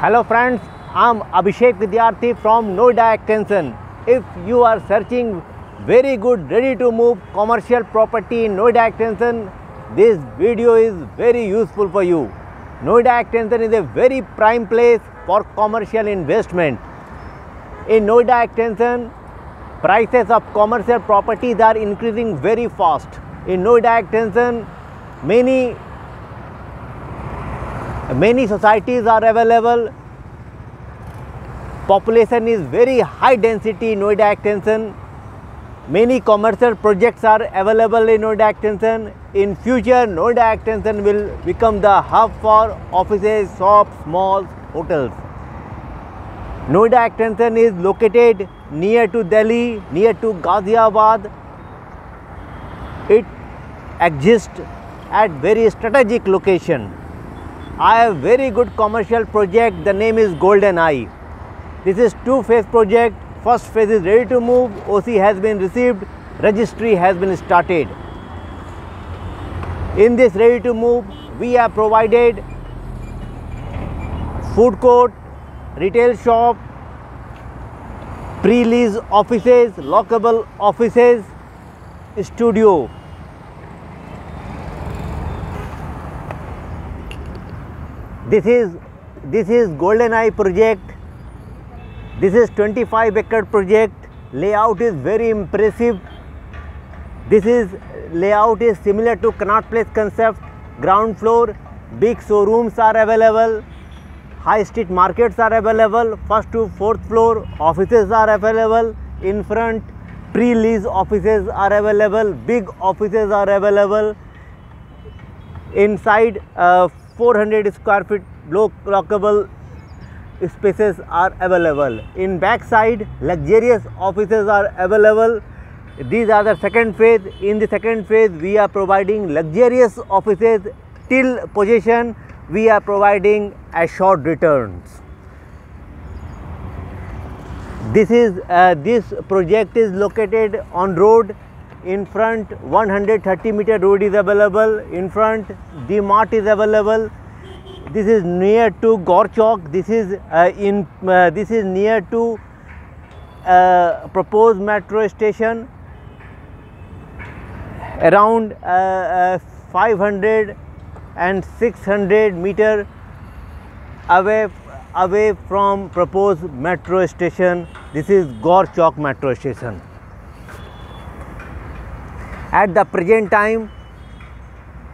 Hello friends, I'm Abhishek Vidyarthi from Noida Extension. If you are searching very good ready to move commercial property in Noida Extension, this video is very useful for you. Noida Extension is a very prime place for commercial investment. In Noida Extension, prices of commercial properties are increasing very fast. In Noida Extension, many many societies are available. Population is very high density in noida extension. Many commercial projects are available in noida extension. In future noida extension will become the hub for offices shops malls hotels. Noida extension is located near to delhi near to ghaziabad. It exists at very strategic location I have very good commercial project. The name is Golden i. This is two phase project. First phase is ready to move. OC has been received. Registry has been started. In this ready to move, we have provided food court, retail shop, pre-lease offices, lockable offices, studio. This is this is golden i project. This is 25 acre project. Layout is very impressive. This is layout is similar to Connaught Place concept. Ground floor big showrooms are available. High street markets are available. First to fourth floor offices are available. In front pre-lease offices are available. Big offices are available. Inside uh, 400 square feet block lockable spaces are available. In back side luxurious offices are available. These are the second phase. In the second phase we are providing luxurious offices till possession we are providing assured returns. This is uh, this project is located on road in front 130 meter road is available. In front the mart is available. This is near to Gaur Chowk. This is uh, in uh, this is near to uh, proposed metro station. Around uh, uh, 500 and 600 meter away away from proposed metro station. This is Gaur Chowk metro station at the present time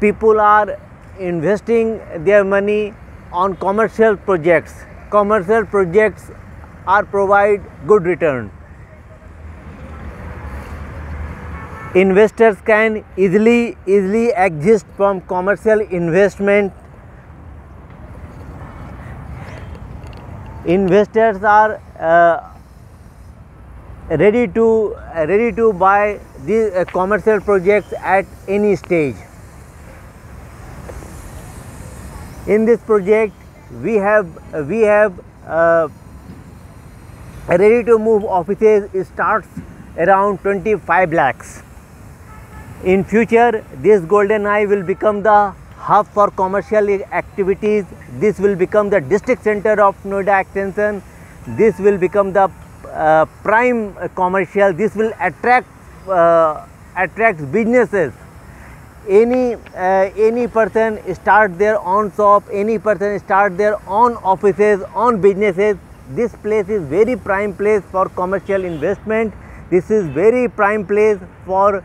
people are investing their money on commercial projects. Commercial projects are provide good return. Investors can easily easily exist from commercial investment. Investors are uh, ready to uh, ready to buy these uh, commercial projects at any stage. In this project we have uh, we have uh, ready to move offices starts around 25 lakhs. In future this golden i will become the hub for commercial activities. This will become the district center of noida extension. This will become the uh, prime commercial this will attract uh, businesses. Any uh, any person start their own shop any person start their own offices own businesses this place is very prime place for commercial investment. This is very prime place for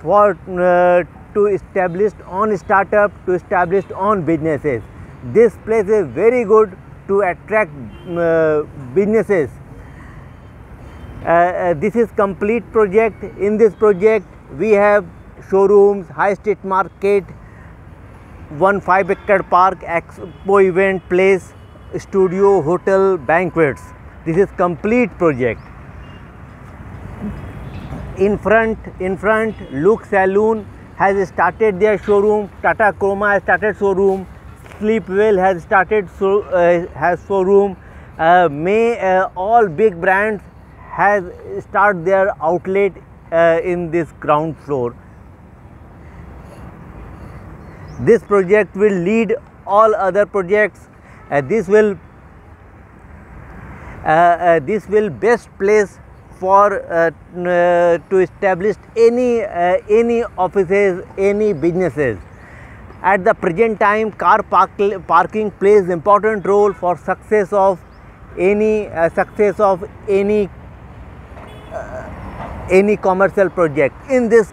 for uh, to establish on startup to establish on businesses. This place is very good to attract uh, businesses this is complete project. In this project we have showrooms high street market one 5 acre park expo event place studio hotel banquets. This is complete project. In front in front Looks Salon has started their showroom. Tata Croma has started showroom. Sleepwell has started so, uh, has showroom. Uh, may uh, all big brands has start their outlet uh, in this ground floor. This project will lead all other projects uh, this will uh, this will best place for uh, uh, to establish any uh, any offices any businesses. At the present time car park, parking plays important role for success of any uh, success of any uh, any commercial project. In this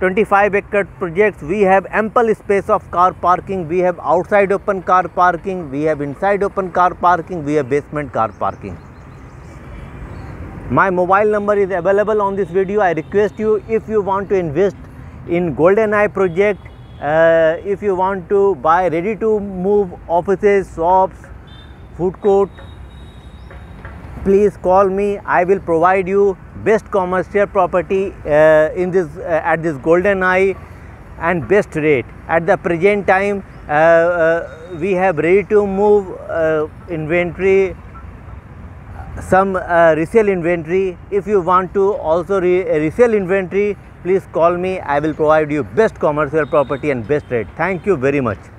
25 acre projects we have ample space of car parking. We have outside open car parking. We have inside open car parking. We have basement car parking. My mobile number is available on this video. I request you if you want to invest in golden i project uh, if you want to buy ready to move offices shops food court please call me. I will provide you best commercial property uh, in this uh, at this golden i and best rate. At the present time uh, uh we have ready to move uh, inventory some resale inventory. If you want to also re resale inventory please call me. I will provide you best commercial property and best rate. Thank you very much